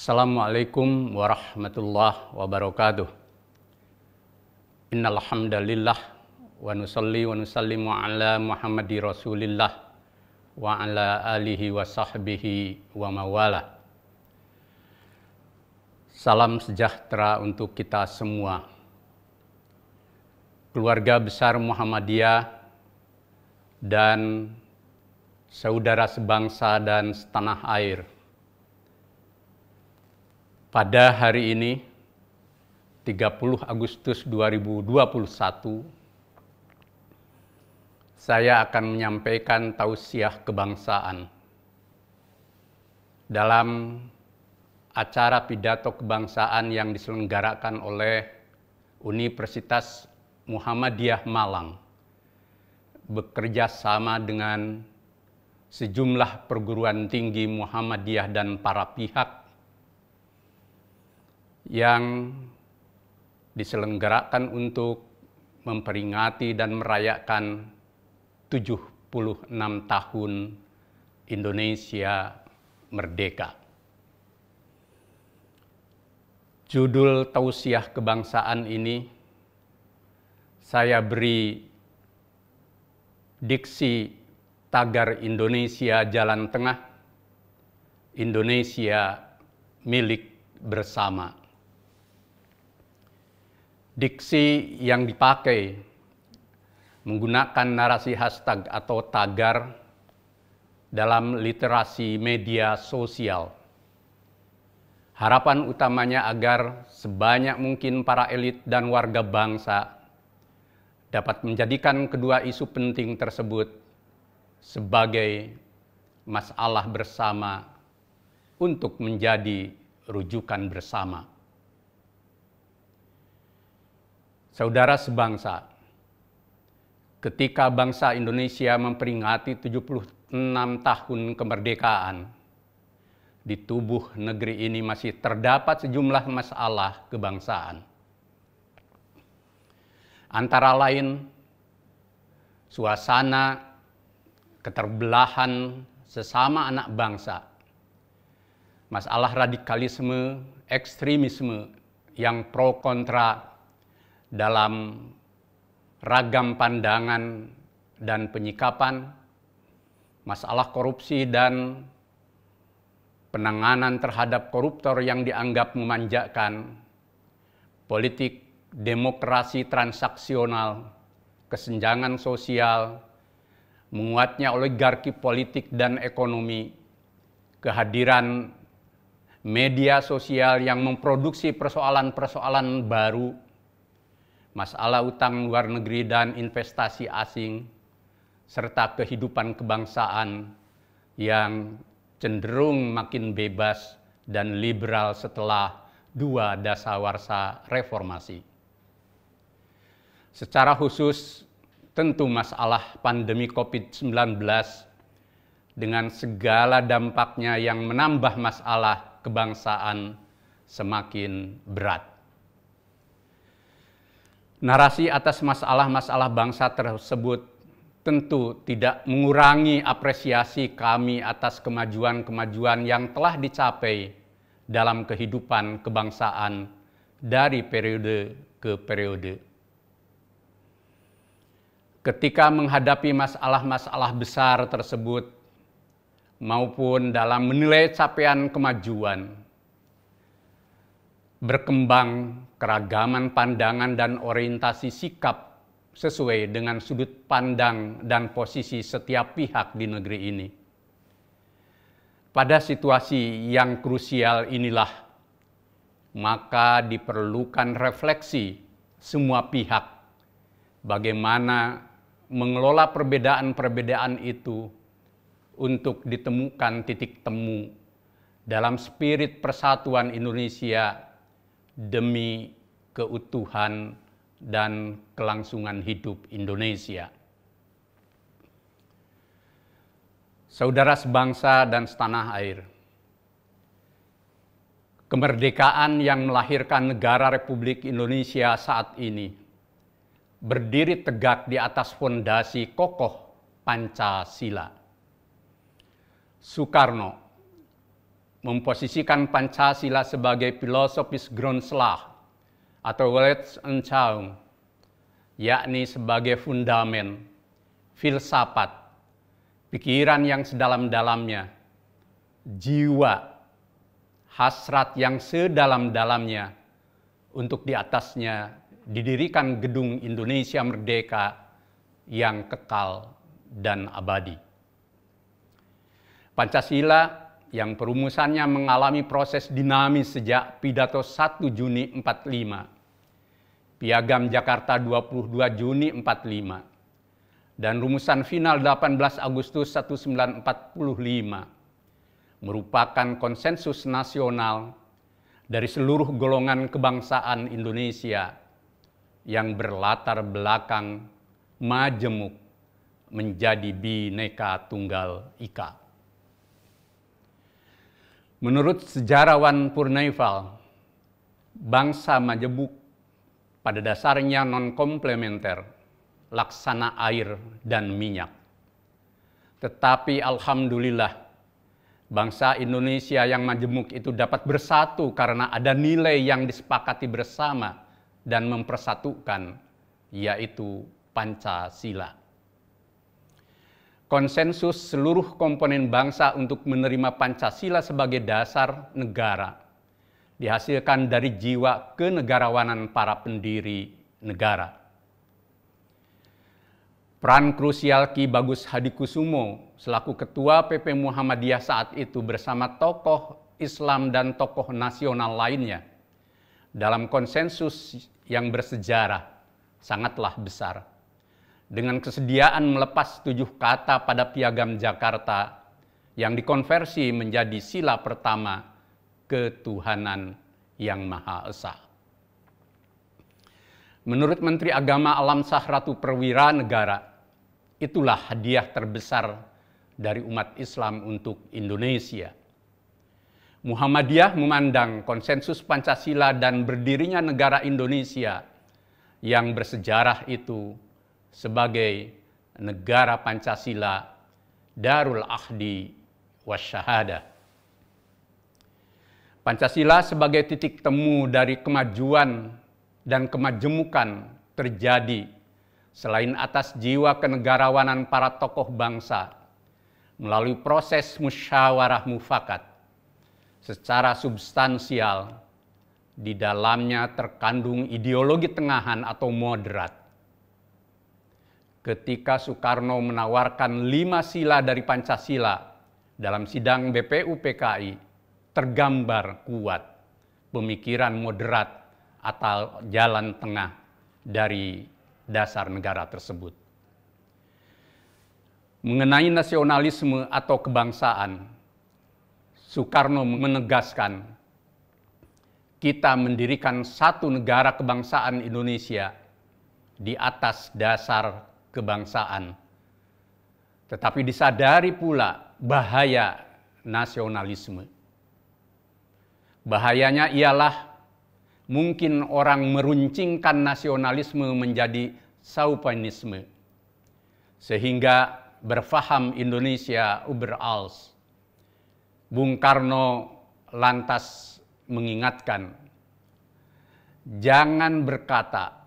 Assalamualaikum warahmatullahi wabarakatuh. Innal hamdalillah wa nusalli wa nusallimu ala Muhammadi Rasulillah wa ala alihi wa sahbihi wa mawala. Salam sejahtera untuk kita semua. Keluarga besar Muhammadiyah dan saudara sebangsa dan setanah air pada hari ini, 30 Agustus 2021, saya akan menyampaikan tausiah kebangsaan. Dalam acara pidato kebangsaan yang diselenggarakan oleh Universitas Muhammadiyah Malang, bekerja sama dengan sejumlah perguruan tinggi Muhammadiyah dan para pihak yang diselenggarakan untuk memperingati dan merayakan 76 tahun Indonesia merdeka. Judul tausiah kebangsaan ini saya beri diksi tagar Indonesia Jalan Tengah, Indonesia milik bersama diksi yang dipakai menggunakan narasi hashtag atau tagar dalam literasi media sosial. Harapan utamanya agar sebanyak mungkin para elit dan warga bangsa dapat menjadikan kedua isu penting tersebut sebagai masalah bersama untuk menjadi rujukan bersama. Saudara sebangsa, ketika bangsa Indonesia memperingati 76 tahun kemerdekaan, di tubuh negeri ini masih terdapat sejumlah masalah kebangsaan. Antara lain, suasana keterbelahan sesama anak bangsa, masalah radikalisme, ekstremisme yang pro kontra dalam ragam pandangan dan penyikapan, masalah korupsi dan penanganan terhadap koruptor yang dianggap memanjakan, politik demokrasi transaksional, kesenjangan sosial, menguatnya oligarki politik dan ekonomi, kehadiran media sosial yang memproduksi persoalan-persoalan baru, masalah utang luar negeri dan investasi asing, serta kehidupan kebangsaan yang cenderung makin bebas dan liberal setelah dua dasawarsa reformasi. Secara khusus, tentu masalah pandemi COVID-19 dengan segala dampaknya yang menambah masalah kebangsaan semakin berat. Narasi atas masalah-masalah bangsa tersebut tentu tidak mengurangi apresiasi kami atas kemajuan-kemajuan yang telah dicapai dalam kehidupan kebangsaan dari periode ke periode. Ketika menghadapi masalah-masalah besar tersebut, maupun dalam menilai capaian kemajuan, berkembang keragaman pandangan dan orientasi sikap sesuai dengan sudut pandang dan posisi setiap pihak di negeri ini. Pada situasi yang krusial inilah, maka diperlukan refleksi semua pihak bagaimana mengelola perbedaan-perbedaan itu untuk ditemukan titik temu dalam spirit persatuan Indonesia demi keutuhan dan kelangsungan hidup Indonesia. Saudara sebangsa dan setanah air, kemerdekaan yang melahirkan negara Republik Indonesia saat ini berdiri tegak di atas fondasi kokoh Pancasila. Soekarno memposisikan Pancasila sebagai filosofis Grundslag atau Weltanschauung, yakni sebagai fundamen, filsafat, pikiran yang sedalam-dalamnya, jiwa, hasrat yang sedalam-dalamnya untuk di atasnya didirikan gedung Indonesia Merdeka yang kekal dan abadi. Pancasila yang perumusannya mengalami proses dinamis sejak pidato 1 Juni 45, Piagam Jakarta 22 Juni 45, dan rumusan final 18 Agustus 1945 merupakan konsensus nasional dari seluruh golongan kebangsaan Indonesia yang berlatar belakang majemuk menjadi bineka tunggal ika. Menurut sejarawan Purnaival, bangsa Majemuk pada dasarnya non-komplementer, laksana air dan minyak. Tetapi Alhamdulillah, bangsa Indonesia yang majemuk itu dapat bersatu karena ada nilai yang disepakati bersama dan mempersatukan, yaitu Pancasila konsensus seluruh komponen bangsa untuk menerima Pancasila sebagai dasar negara dihasilkan dari jiwa kenegarawanan para pendiri negara. Peran krusial Ki Bagus Hadikusumo selaku Ketua PP Muhammadiyah saat itu bersama tokoh Islam dan tokoh nasional lainnya dalam konsensus yang bersejarah sangatlah besar dengan kesediaan melepas tujuh kata pada piagam Jakarta yang dikonversi menjadi sila pertama ketuhanan yang Maha Esa. Menurut Menteri Agama Alam Sahratu Perwira Negara, itulah hadiah terbesar dari umat Islam untuk Indonesia. Muhammadiyah memandang konsensus Pancasila dan berdirinya negara Indonesia yang bersejarah itu sebagai negara Pancasila Darul Ahdi Wasyahada. Pancasila sebagai titik temu dari kemajuan dan kemajemukan terjadi selain atas jiwa kenegarawanan para tokoh bangsa melalui proses musyawarah mufakat secara substansial di dalamnya terkandung ideologi tengahan atau moderat ketika Soekarno menawarkan lima sila dari Pancasila dalam sidang BPU PKI tergambar kuat pemikiran moderat atau jalan tengah dari dasar negara tersebut. Mengenai nasionalisme atau kebangsaan, Soekarno menegaskan kita mendirikan satu negara kebangsaan Indonesia di atas dasar kebangsaan. Tetapi disadari pula bahaya nasionalisme. Bahayanya ialah mungkin orang meruncingkan nasionalisme menjadi saupanisme. Sehingga berfaham Indonesia uber als. Bung Karno lantas mengingatkan, jangan berkata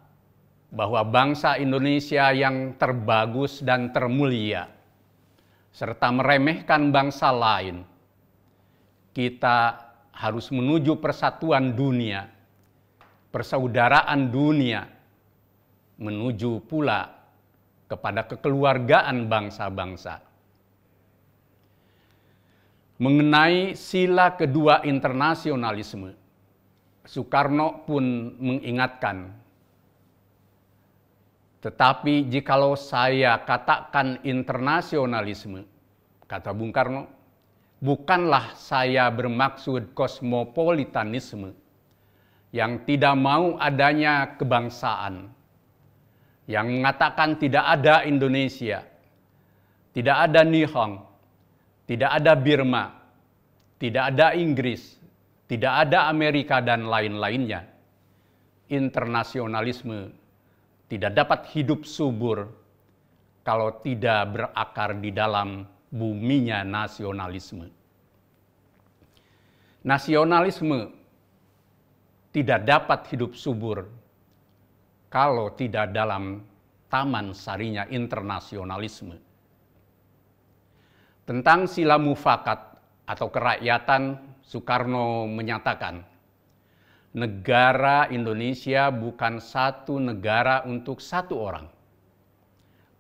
bahwa bangsa Indonesia yang terbagus dan termulia, serta meremehkan bangsa lain, kita harus menuju persatuan dunia, persaudaraan dunia, menuju pula kepada kekeluargaan bangsa-bangsa. Mengenai sila kedua internasionalisme, Soekarno pun mengingatkan tetapi jikalau saya katakan internasionalisme, kata Bung Karno, bukanlah saya bermaksud kosmopolitanisme yang tidak mau adanya kebangsaan, yang mengatakan tidak ada Indonesia, tidak ada Nihong, tidak ada Birma, tidak ada Inggris, tidak ada Amerika dan lain-lainnya. Internasionalisme tidak dapat hidup subur kalau tidak berakar di dalam buminya nasionalisme. Nasionalisme tidak dapat hidup subur kalau tidak dalam taman sarinya internasionalisme. Tentang sila mufakat atau kerakyatan, Soekarno menyatakan, negara Indonesia bukan satu negara untuk satu orang,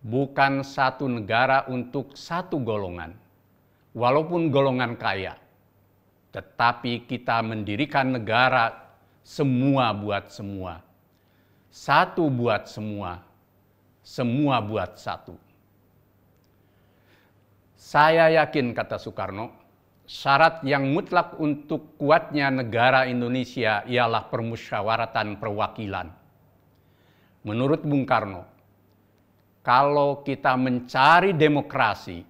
bukan satu negara untuk satu golongan, walaupun golongan kaya, tetapi kita mendirikan negara semua buat semua. Satu buat semua. Semua buat satu. Saya yakin, kata Soekarno, syarat yang mutlak untuk kuatnya negara Indonesia ialah permusyawaratan perwakilan. Menurut Bung Karno, kalau kita mencari demokrasi,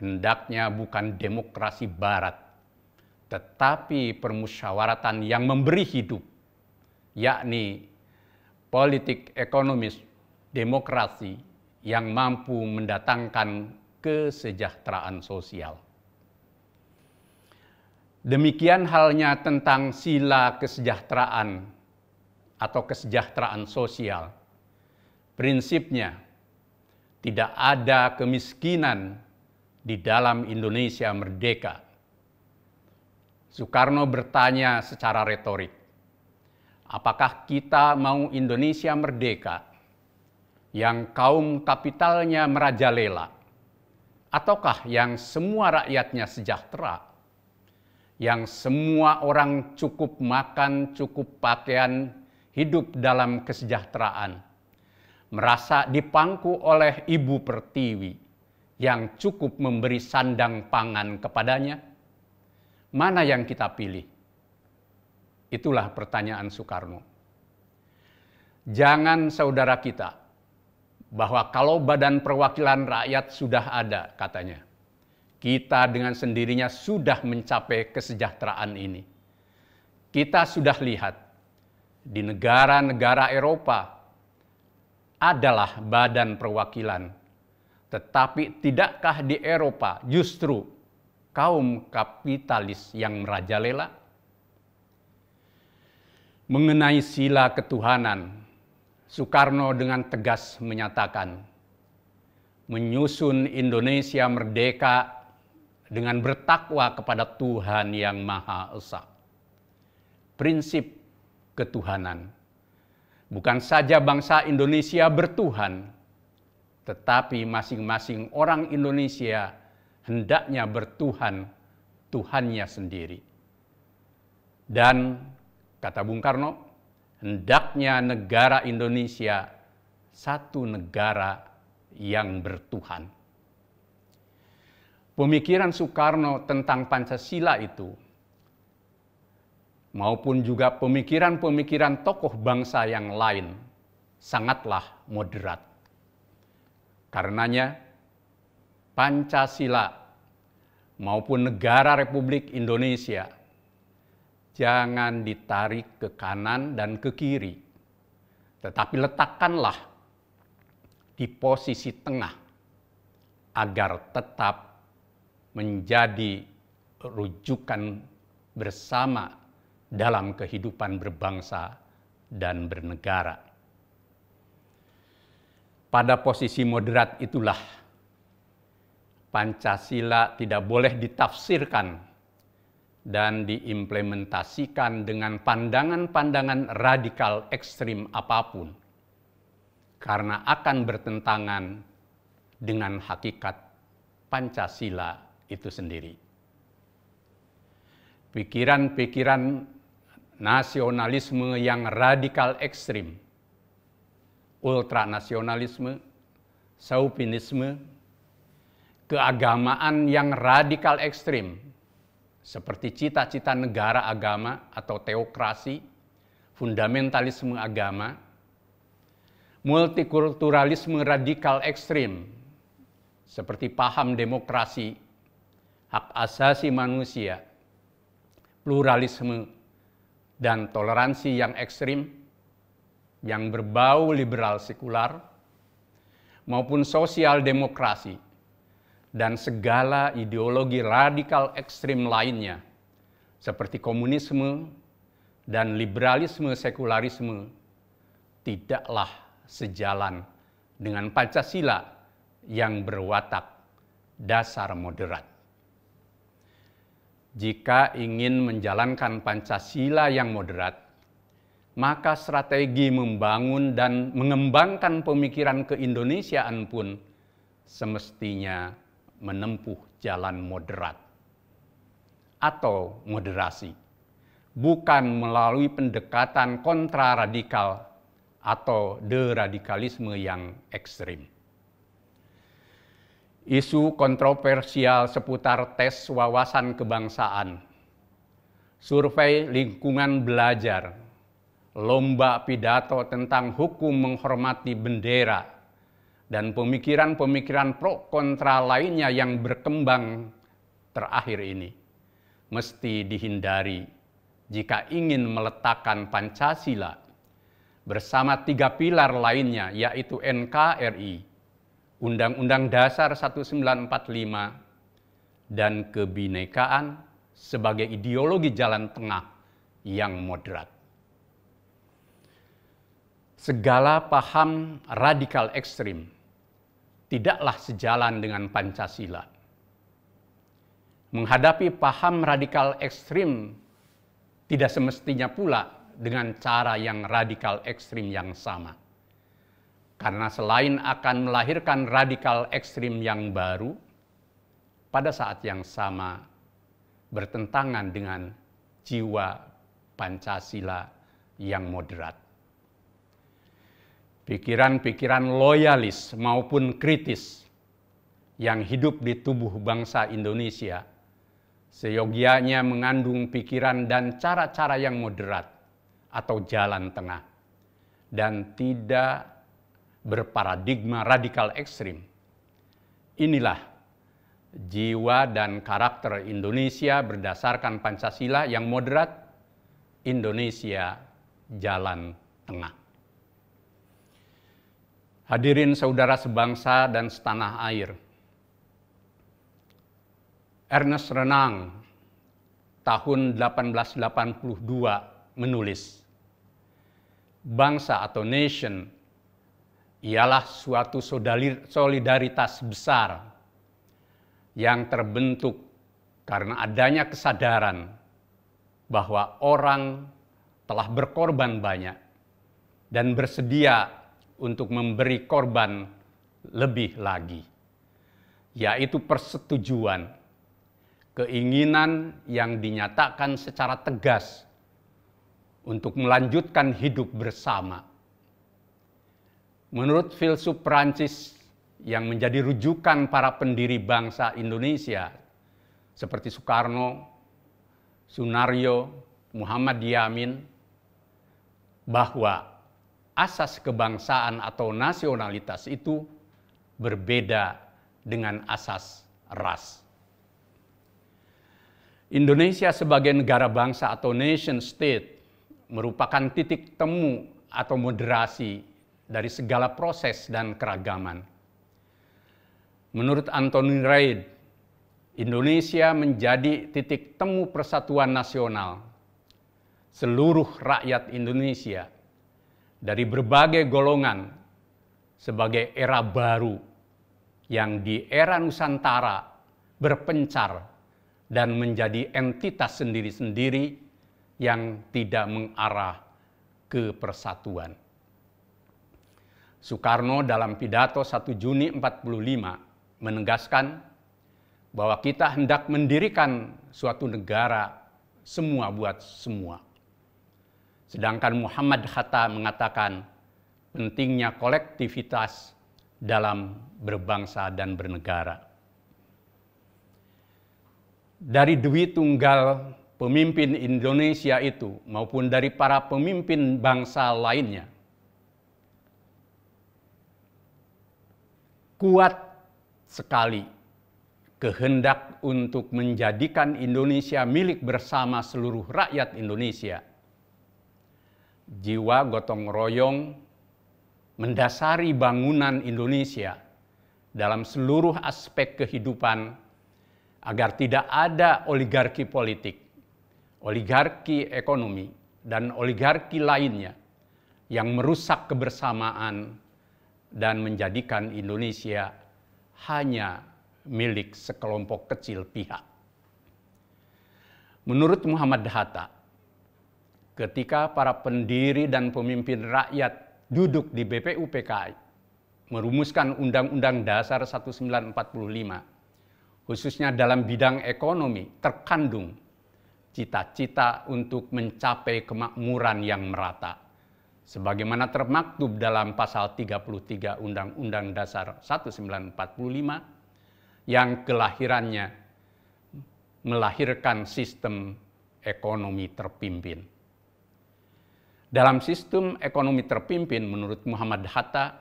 hendaknya bukan demokrasi barat, tetapi permusyawaratan yang memberi hidup, yakni politik ekonomis demokrasi yang mampu mendatangkan kesejahteraan sosial. Demikian halnya tentang sila kesejahteraan atau kesejahteraan sosial. Prinsipnya, tidak ada kemiskinan di dalam Indonesia merdeka. Soekarno bertanya secara retorik, apakah kita mau Indonesia merdeka? Yang kaum kapitalnya merajalela, ataukah yang semua rakyatnya sejahtera, yang semua orang cukup makan, cukup pakaian, hidup dalam kesejahteraan, merasa dipangku oleh ibu pertiwi yang cukup memberi sandang pangan kepadanya? Mana yang kita pilih? Itulah pertanyaan Soekarno. Jangan saudara kita, bahwa kalau badan perwakilan rakyat sudah ada, katanya, kita dengan sendirinya sudah mencapai kesejahteraan ini. Kita sudah lihat di negara-negara Eropa adalah badan perwakilan, tetapi tidakkah di Eropa justru kaum kapitalis yang merajalela? Mengenai sila ketuhanan, Soekarno dengan tegas menyatakan, menyusun Indonesia merdeka dengan bertakwa kepada Tuhan yang Maha Esa. Prinsip ketuhanan. Bukan saja bangsa Indonesia bertuhan, tetapi masing-masing orang Indonesia hendaknya bertuhan Tuhannya sendiri. Dan kata Bung Karno, hendaknya negara Indonesia satu negara yang bertuhan. Pemikiran Soekarno tentang Pancasila itu maupun juga pemikiran-pemikiran tokoh bangsa yang lain sangatlah moderat. Karenanya Pancasila maupun negara Republik Indonesia jangan ditarik ke kanan dan ke kiri, tetapi letakkanlah di posisi tengah agar tetap menjadi rujukan bersama dalam kehidupan berbangsa dan bernegara. Pada posisi moderat itulah Pancasila tidak boleh ditafsirkan dan diimplementasikan dengan pandangan-pandangan radikal ekstrim apa pun, karena akan bertentangan dengan hakikat Pancasila itu sendiri. Pikiran-pikiran nasionalisme yang radikal ekstrim, ultranasionalisme, saupinisme, keagamaan yang radikal ekstrim, seperti cita-cita negara agama atau teokrasi, fundamentalisme agama, multikulturalisme radikal ekstrim, seperti paham demokrasi, hak asasi manusia, pluralisme, dan toleransi yang ekstrim, yang berbau liberal sekular, maupun sosial demokrasi, dan segala ideologi radikal ekstrim lainnya seperti komunisme dan liberalisme sekularisme tidaklah sejalan dengan Pancasila yang berwatak dasar moderat. Jika ingin menjalankan Pancasila yang moderat, maka strategi membangun dan mengembangkan pemikiran keindonesiaan pun semestinya menempuh jalan moderat atau moderasi, bukan melalui pendekatan kontraradikal atau deradikalisme yang ekstrim. Isu kontroversial seputar tes wawasan kebangsaan, survei lingkungan belajar, lomba pidato tentang hukum menghormati bendera, dan pemikiran-pemikiran pro kontra lainnya yang berkembang terakhir ini. Mesti dihindari jika ingin meletakkan Pancasila bersama tiga pilar lainnya yaitu NKRI, Undang-Undang Dasar 1945, dan kebinekaan sebagai ideologi jalan tengah yang moderat. Segala paham radikal ekstrim tidaklah sejalan dengan Pancasila. Menghadapi paham radikal ekstrim tidak semestinya pula dengan cara yang radikal ekstrim yang sama. Karena selain akan melahirkan radikal ekstrim yang baru, pada saat yang sama bertentangan dengan jiwa Pancasila yang moderat. Pikiran-pikiran loyalis maupun kritis yang hidup di tubuh bangsa Indonesia seyogianya mengandung pikiran dan cara-cara yang moderat atau jalan tengah dan tidak berparadigma radikal ekstrim. Inilah jiwa dan karakter Indonesia berdasarkan Pancasila yang moderat, Indonesia jalan tengah. Hadirin saudara sebangsa dan setanah air. Ernest Renang tahun 1882 menulis, bangsa atau nation ialah suatu solidaritas besar yang terbentuk karena adanya kesadaran bahwa orang telah berkorban banyak dan bersedia untuk memberi korban lebih lagi, yaitu persetujuan, keinginan yang dinyatakan secara tegas untuk melanjutkan hidup bersama. Menurut filsuf Prancis yang menjadi rujukan para pendiri bangsa Indonesia seperti Soekarno, Sunario, Muhammad Yamin, bahwa asas kebangsaan atau nasionalitas itu berbeda dengan asas ras. Indonesia sebagai negara bangsa atau nation state merupakan titik temu atau moderasi dari segala proses dan keragaman. Menurut Anthony Reid, Indonesia menjadi titik temu persatuan nasional. Seluruh rakyat Indonesia dari berbagai golongan sebagai era baru yang di era Nusantara berpencar dan menjadi entitas sendiri-sendiri yang tidak mengarah ke persatuan. Soekarno dalam pidato 1 Juni 45 menegaskan bahwa kita hendak mendirikan suatu negara semua buat semua. Sedangkan Muhammad Hatta mengatakan pentingnya kolektivitas dalam berbangsa dan bernegara. Dari Dwi Tunggal pemimpin Indonesia itu maupun dari para pemimpin bangsa lainnya, kuat sekali. Kehendak untuk menjadikan Indonesia milik bersama seluruh rakyat Indonesia – jiwa gotong royong mendasari bangunan Indonesia dalam seluruh aspek kehidupan agar tidak ada oligarki politik, oligarki ekonomi, dan oligarki lainnya yang merusak kebersamaan dan menjadikan Indonesia hanya milik sekelompok kecil pihak. Menurut Muhammad Hatta, ketika para pendiri dan pemimpin rakyat duduk di BPUPKI merumuskan Undang-Undang Dasar 1945, khususnya dalam bidang ekonomi, terkandung cita-cita untuk mencapai kemakmuran yang merata sebagaimana termaktub dalam pasal 33 Undang-Undang Dasar 1945 yang kelahirannya melahirkan sistem ekonomi terpimpin. Dalam sistem ekonomi terpimpin menurut Muhammad Hatta,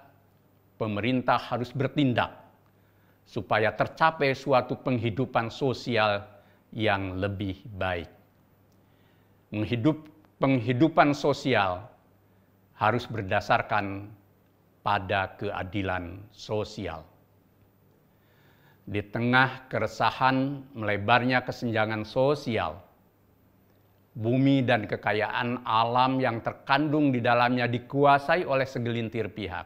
pemerintah harus bertindak supaya tercapai suatu penghidupan sosial yang lebih baik. Menghidup penghidupan sosial harus berdasarkan pada keadilan sosial. Di tengah keresahan melebarnya kesenjangan sosial, bumi dan kekayaan alam yang terkandung di dalamnya dikuasai oleh segelintir pihak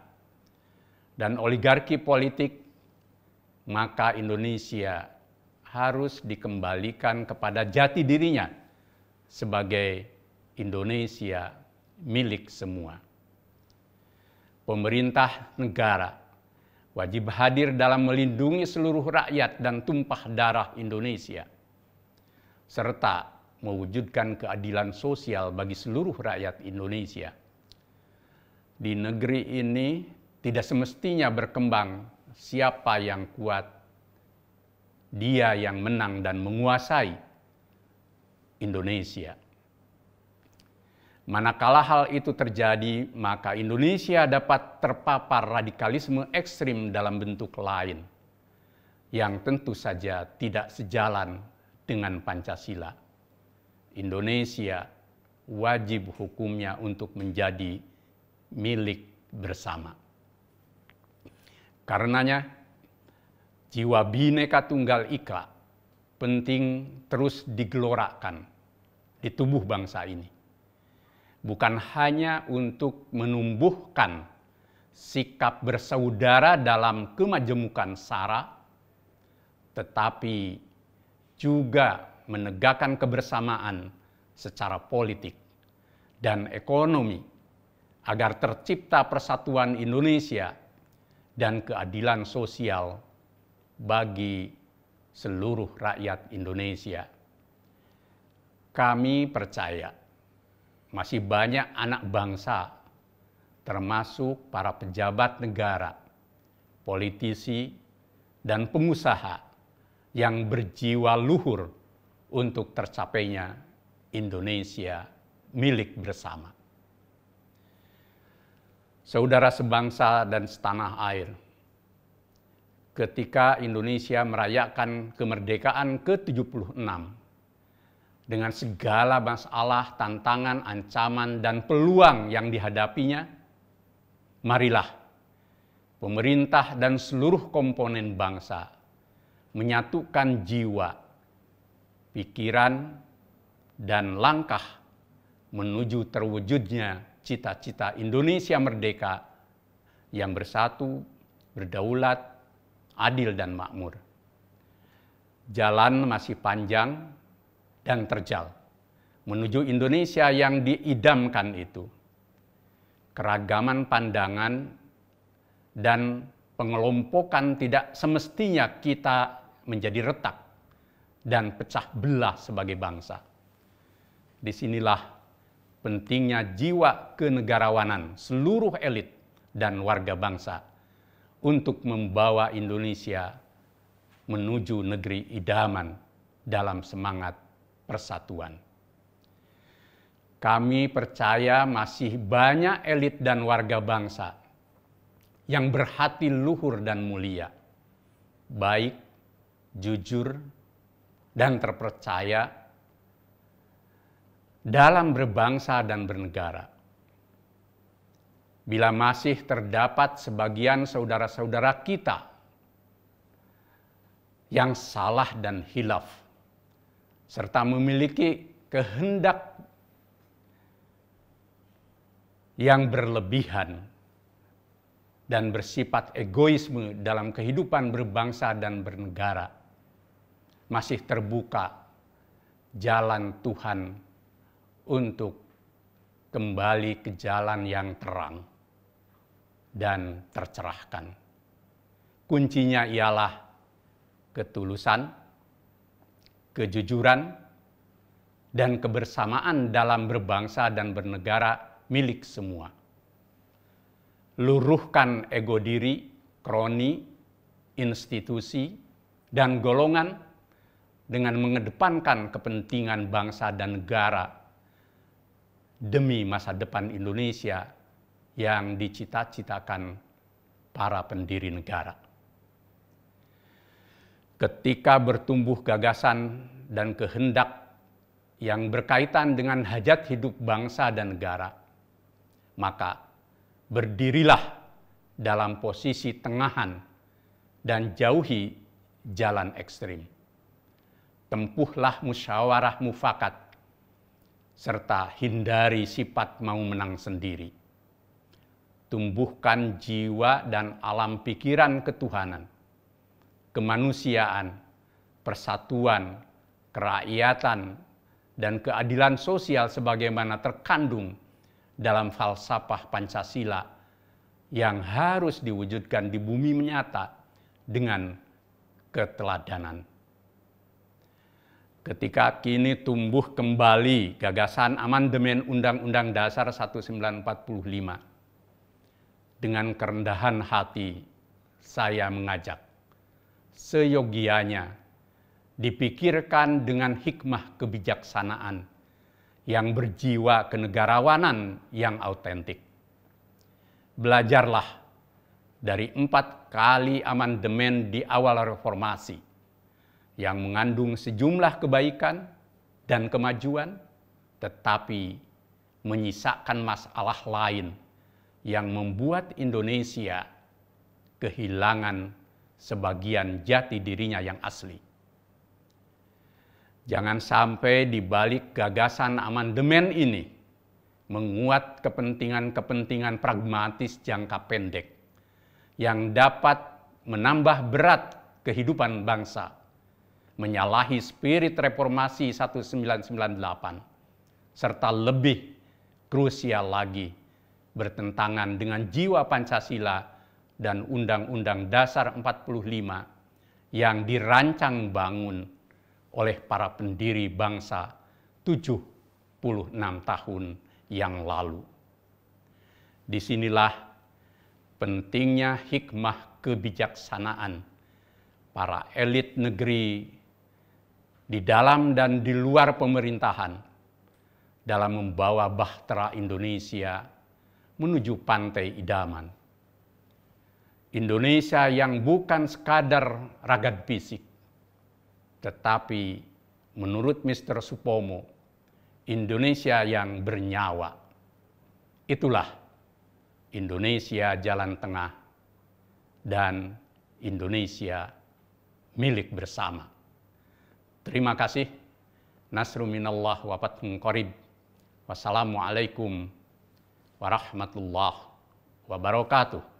dan oligarki politik, maka Indonesia harus dikembalikan kepada jati dirinya sebagai Indonesia milik semua. Pemerintah negara wajib hadir dalam melindungi seluruh rakyat dan tumpah darah Indonesia, serta mewujudkan keadilan sosial bagi seluruh rakyat Indonesia. Di negeri ini tidak semestinya berkembang siapa yang kuat, dia yang menang dan menguasai Indonesia Manakala hal itu terjadi, maka Indonesia dapat terpapar radikalisme ekstrim dalam bentuk lain, yang tentu saja tidak sejalan dengan Pancasila. Indonesia wajib hukumnya untuk menjadi milik bersama. Karenanya, jiwa bineka tunggal ika penting terus digelorakan di tubuh bangsa ini bukan hanya untuk menumbuhkan sikap bersaudara dalam kemajemukan SARA, tetapi juga menegakkan kebersamaan secara politik dan ekonomi agar tercipta persatuan Indonesia dan keadilan sosial bagi seluruh rakyat Indonesia. Kami percaya masih banyak anak bangsa, termasuk para pejabat negara, politisi, dan pengusaha yang berjiwa luhur untuk tercapainya Indonesia milik bersama. Saudara sebangsa dan setanah air, ketika Indonesia merayakan kemerdekaan ke-76 dengan segala masalah, tantangan, ancaman, dan peluang yang dihadapinya, marilah pemerintah dan seluruh komponen bangsa menyatukan jiwa, pikiran, dan langkah menuju terwujudnya cita-cita Indonesia merdeka yang bersatu, berdaulat, adil, dan makmur. Jalan masih panjang, dan terjal menuju Indonesia yang diidamkan itu. Keragaman pandangan dan pengelompokan tidak semestinya kita menjadi retak dan pecah belah sebagai bangsa. Di sinilah pentingnya jiwa kenegarawanan seluruh elit dan warga bangsa untuk membawa Indonesia menuju negeri idaman dalam semangat persatuan. Kami percaya masih banyak elit dan warga bangsa yang berhati luhur dan mulia, baik, jujur, dan terpercaya dalam berbangsa dan bernegara. Bila masih terdapat sebagian saudara-saudara kita yang salah dan hilaf, serta memiliki kehendak yang berlebihan dan bersifat egoisme dalam kehidupan berbangsa dan bernegara masih terbuka jalan Tuhan untuk kembali ke jalan yang terang dan tercerahkan. Kuncinya ialah ketulusan, kejujuran, dan kebersamaan dalam berbangsa dan bernegara milik semua. Luruhkan ego diri, kroni, institusi, dan golongan dengan mengedepankan kepentingan bangsa dan negara demi masa depan Indonesia yang dicita-citakan para pendiri negara. Ketika bertumbuh gagasan dan kehendak yang berkaitan dengan hajat hidup bangsa dan negara, maka berdirilah dalam posisi tengahan dan jauhi jalan ekstrim tempuhlah musyawarah mufakat, serta hindari sifat mau menang sendiri. Tumbuhkan jiwa dan alam pikiran ketuhanan, kemanusiaan, persatuan, kerakyatan, dan keadilan sosial sebagaimana terkandung dalam falsafah Pancasila yang harus diwujudkan di bumi menyata dengan keteladanan ketika kini tumbuh kembali gagasan amandemen Undang-Undang Dasar 1945. Dengan kerendahan hati, saya mengajak, seyogianya dipikirkan dengan hikmah kebijaksanaan yang berjiwa kenegarawanan yang autentik. Belajarlah dari empat kali amandemen di awal reformasi yang mengandung sejumlah kebaikan dan kemajuan, tetapi menyisakan masalah lain yang membuat Indonesia kehilangan sebagian jati dirinya yang asli. Jangan sampai di balik gagasan amandemen ini menguat kepentingan-kepentingan pragmatis jangka pendek yang dapat menambah berat kehidupan bangsa menyalahi spirit reformasi 1998, serta lebih krusial lagi bertentangan dengan jiwa Pancasila dan Undang-Undang Dasar 45 yang dirancang bangun oleh para pendiri bangsa 76 tahun yang lalu. Di sinilah pentingnya hikmah kebijaksanaan para elit negeri di dalam dan di luar pemerintahan dalam membawa bahtera Indonesia menuju pantai idaman. Indonesia yang bukan sekadar ragad fisik, tetapi menurut Mr. Supomo, Indonesia yang bernyawa. Itulah Indonesia jalan tengah dan Indonesia milik bersama. Terima kasih. Nasru minallah wa qarib. Wassalamualaikum warahmatullahi wabarakatuh.